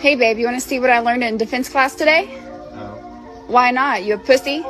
Hey, babe, you want to see what I learned in defense class today? No. Why not? You a pussy?